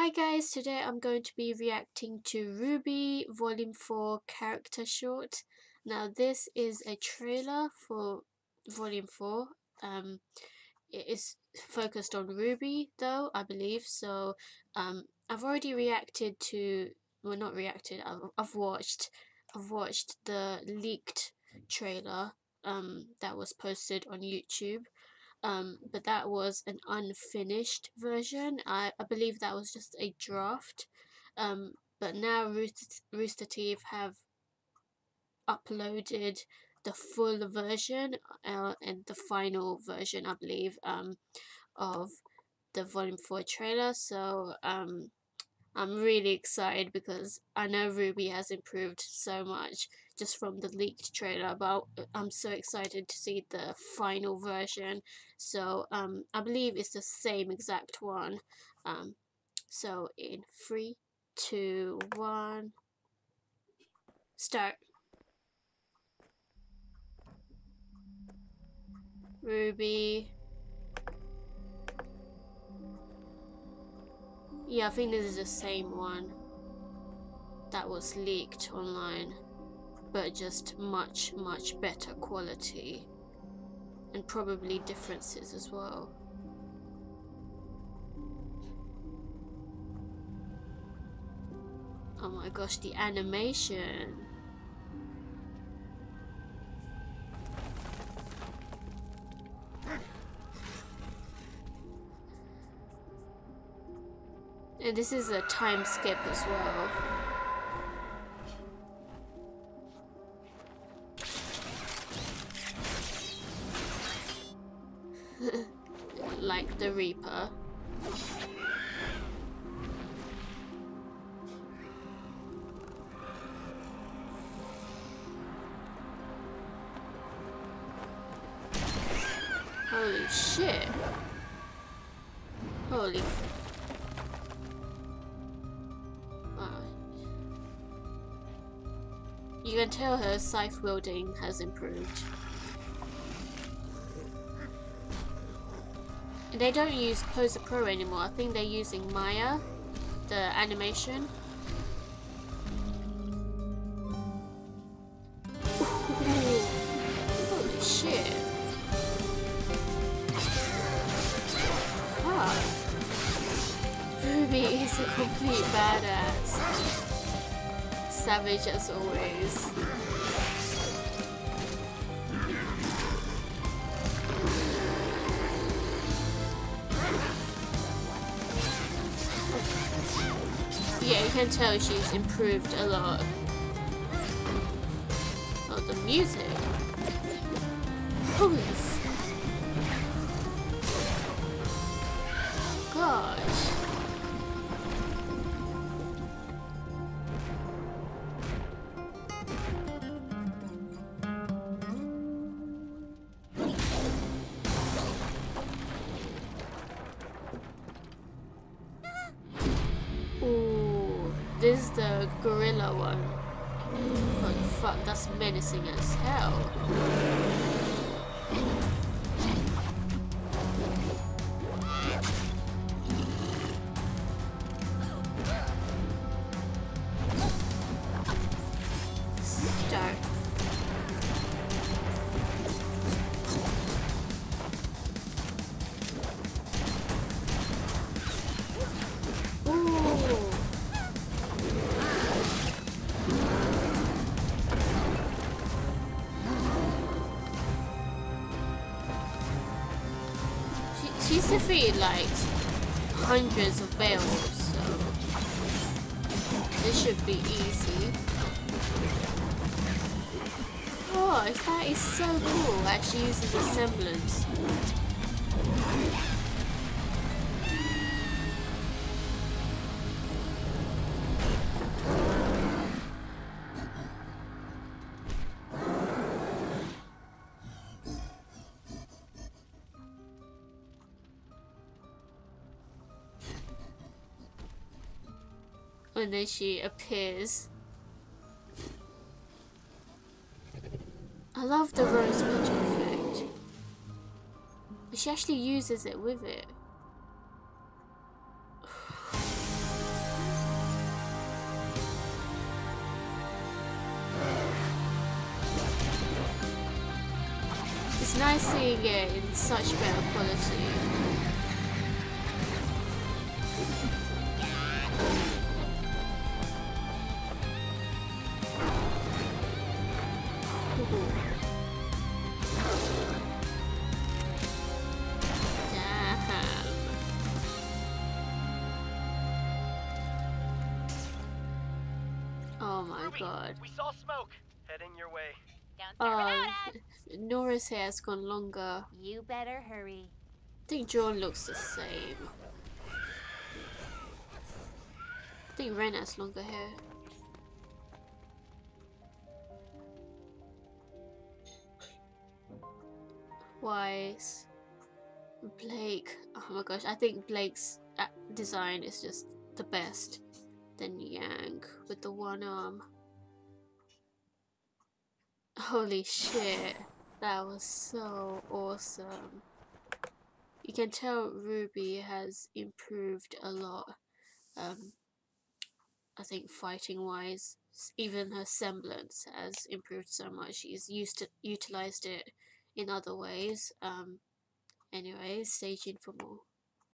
Hi guys, today I'm going to be reacting to RWBY Volume 4 character short. Now this is a trailer for Volume 4. Um, it is focused on Ruby though, I believe. So um, I've already reacted to, well not reacted, I've, I've watched, I've watched the leaked trailer um, that was posted on YouTube um, but that was an unfinished version. I, I believe that was just a draft. Um, but now Rooster, Rooster Teeth have uploaded the full version uh, and the final version, I believe, um, of the Volume 4 trailer. So um, I'm really excited because I know Ruby has improved so much just from the leaked trailer but I'm so excited to see the final version. So um, I believe it's the same exact one. Um, so in three two one start. RWBY Yeah, I think this is the same one that was leaked online, but just much, much better quality and probably differences as well. Oh my gosh, the animation. And this is a time skip as well. like the Reaper. Holy shit. Holy You can tell her scythe wielding has improved. They don't use Poser Pro anymore. I think they're using Maya, the animation. Holy shit. Ruby is a complete badass savage as always. Yeah, you can tell she's improved a lot. Oh, the music. Holy gosh. This is the gorilla one. What fuck, that's menacing as hell. She's feed like hundreds of Beowolfs, so this should be easy. Oh, that is so cool. Actually uses a semblance. and then she appears. I love the rose magic effect. She actually uses it with it. It's nice seeing it in such better quality. Oh Ruby, god. We saw smoke heading your way. Don't throw Um, it out, Ed. Nora's hair has gone longer. You better hurry. I think Jaune looks the same. I think Ren has longer hair. Weiss. Blake. Oh my gosh, I think Blake's uh, design is just the best. Then Yang with the one arm. Holy shit. That was so awesome. You can tell Ruby has improved a lot. Um, I think fighting wise, even her semblance has improved so much. She's used to utilized it in other ways. Um, anyway, stay tuned for more.